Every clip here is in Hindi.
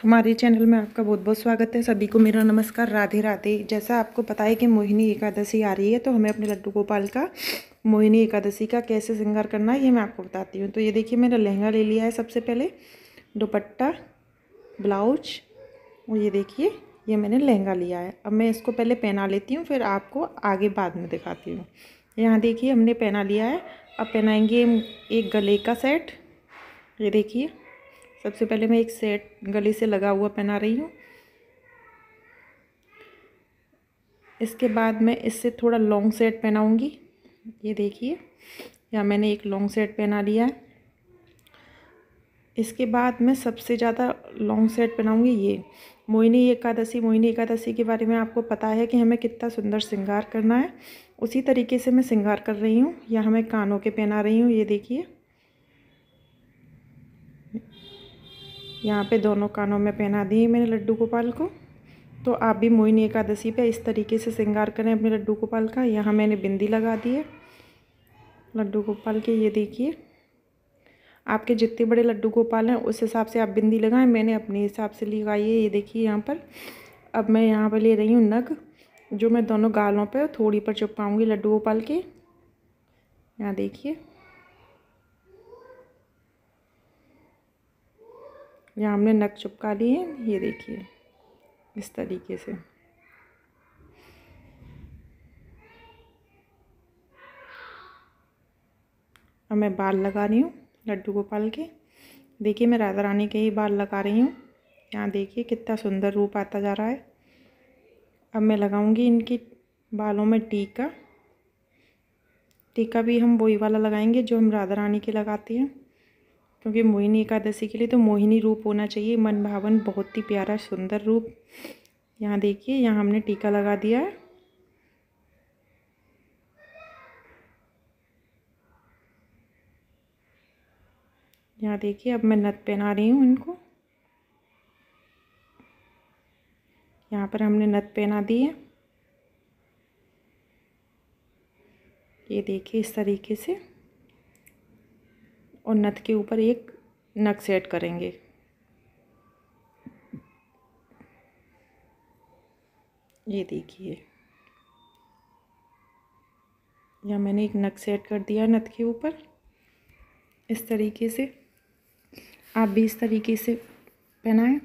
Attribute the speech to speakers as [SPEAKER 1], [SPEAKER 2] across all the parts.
[SPEAKER 1] हमारे चैनल में आपका बहुत बहुत स्वागत है। सभी को मेरा नमस्कार। राधे राधे। जैसा आपको पता है कि मोहिनी एकादशी आ रही है तो हमें अपने लड्डू गोपाल का, मोहिनी एकादशी का कैसे श्रृंगार करना है, ये मैं आपको बताती हूँ। तो ये देखिए, मैंने लहंगा ले लिया है सबसे पहले। दुपट्टा, ब्लाउज और ये देखिए, ये मैंने लहंगा लिया है। अब मैं इसको पहले पहना लेती हूँ, फिर आपको आगे बाद में दिखाती हूँ। यहाँ देखिए, हमने पहना लिया है। अब पहनाएँगे एक गले का सेट। ये देखिए। सबसे पहले मैं एक सेट गले से लगा हुआ पहना रही हूँ। इसके बाद मैं इससे थोड़ा लॉन्ग सेट पहनाऊँगी। ये देखिए या मैंने एक लॉन्ग सेट पहना लिया है। इसके बाद मैं सबसे ज़्यादा लॉन्ग सेट पहनाऊँगी ये, मोहिनी एकादशी। मोहिनी एकादशी के बारे में आपको पता है कि हमें कितना सुंदर श्रृंगार करना है। उसी तरीके से मैं श्रृंगार कर रही हूँ। या हमें कानों के पहना रही हूँ, ये देखिए। यहाँ पे दोनों कानों में पहना दिए मैंने लड्डू गोपाल को। तो आप भी मोहिनी एकादशी पे इस तरीके से श्रृंगार करें अपने लड्डू गोपाल का। यहाँ मैंने बिंदी लगा दी है। लड्डू गोपाल के ये देखिए। आपके जितने बड़े लड्डू गोपाल हैं, उस हिसाब से आप बिंदी लगाएँ। मैंने अपने हिसाब से लगाई है, ये देखिए यहाँ पर। अब मैं यहाँ पर ले रही हूँ नग, जो मैं दोनों गालों पर थोड़ी पर चिपकाऊँगी लड्डू गोपाल के। यहाँ देखिए। यहाँ हमने नक चुपका लिए, ये देखिए, इस तरीके से। अब मैं बाल लगा रही हूँ, लड्डू गोपाल के। देखिए, मैं राधा रानी के ही बाल लगा रही हूँ। यहाँ देखिए, कितना सुंदर रूप आता जा रहा है। अब मैं लगाऊँगी इनकी बालों में टीका। टीका भी हम वही वाला लगाएँगे जो हम राधा रानी के लगाते हैं। क्योंकि मोहिनी एकादशी के लिए तो मोहिनी रूप होना चाहिए। मन भावन बहुत ही प्यारा, सुंदर रूप। यहाँ देखिए, यहाँ हमने टीका लगा दिया है। यहाँ देखिए, अब मैं नत पहना रही हूँ इनको। यहाँ पर हमने नत पहना दी है। ये देखिए, इस तरीके से। और नथ के ऊपर एक नक सेट करेंगे। ये देखिए। या मैंने एक नक सेट कर दिया नथ के ऊपर। इस तरीके से। आप भी इस तरीके से पहनाएँ।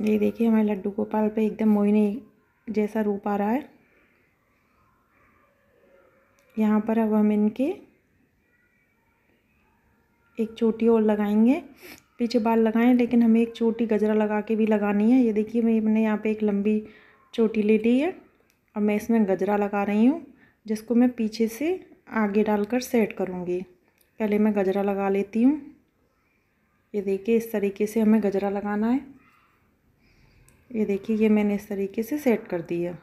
[SPEAKER 1] ये देखिए, हमारे लड्डू गोपाल पे एकदम मोहिनी जैसा रूप आ रहा है। यहाँ पर अब हम इनके एक चोटी और लगाएँगे। पीछे बाल लगाएँ, लेकिन हमें एक चोटी गजरा लगा के भी लगानी है। ये देखिए मैंने यहाँ पे एक लंबी चोटी ले ली है और मैं इसमें गजरा लगा रही हूँ, जिसको मैं पीछे से आगे डालकर सेट करूँगी। पहले मैं गजरा लगा लेती हूँ। ये देखिए, इस तरीके से हमें गजरा लगाना है। ये देखिए, ये मैंने इस तरीके से सेट कर दिया।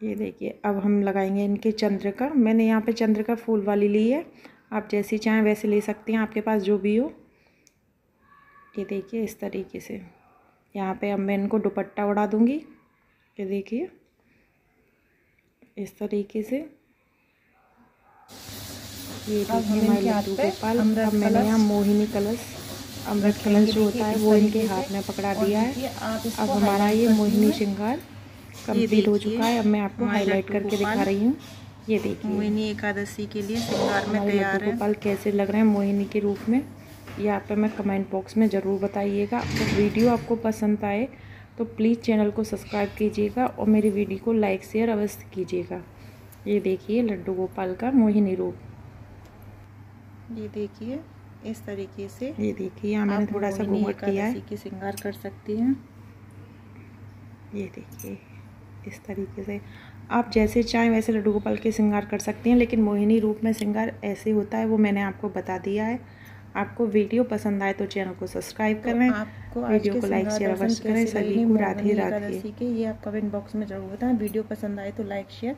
[SPEAKER 1] ये देखिए, अब हम लगाएँगे इनके चंद्र का मैंने यहाँ पे चंद्र का फूल वाली ली है। आप जैसी चाहें वैसे ले सकते हैं आपके पास जो भी हो। ये देखिए इस तरीके से। यहाँ पे अब मैं इनको दुपट्टा उड़ा दूँगी। ये देखिए। इस तरीके से। ये देखिए हमारे लड्डू गोपाल अब मैंने यहाँ मोहिनी कलश अमृत कलश जो होता है वो इनके हाथ में पकड़ा दिया है। अब हमारा ये मोहिनी श्रृंगार कंप्लीट हो चुका है। अब मैं आपको हाईलाइट करके दिखा रही हूँ। ये देखिए।
[SPEAKER 2] मोहिनी एकादशी के लिए श्रृंगार में तैयार है।
[SPEAKER 1] गोपाल कैसे लग रहे हैं मोहिनी के रूप में। ये आप पे मैं कमेंट बॉक्स में ज़रूर बताइएगा। तो वीडियो आपको पसंद आए तो प्लीज़ चैनल को सब्सक्राइब कीजिएगा और मेरी वीडियो को लाइक शेयर अवश्य कीजिएगा। ये देखिए लड्डू गोपाल का मोहिनी रूप।
[SPEAKER 2] ये देखिए इस तरीके से
[SPEAKER 1] ये देखिए यहाँ मैंने थोड़ा सा घूमट किया है।
[SPEAKER 2] की श्रृंगार कर सकती हैं।
[SPEAKER 1] ये देखिए इस तरीके से। आप जैसे चाहें वैसे लड्डू गोपाल के श्रृंगार कर सकती हैं लेकिन मोहिनी रूप में श्रृंगार ऐसे होता है वो मैंने आपको बता दिया है। आपको वीडियो पसंद आए तो चैनल को सब्सक्राइब तो करें आपको वीडियो को लाइक शेयर अवश्य करें सभी को राधे राधे।
[SPEAKER 2] के ये आप कमेंट बॉक्स में ज़रूर बताएँ वीडियो पसंद आए तो लाइक शेयर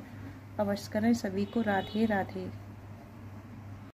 [SPEAKER 2] अवश्य करें सभी को राधे राधे।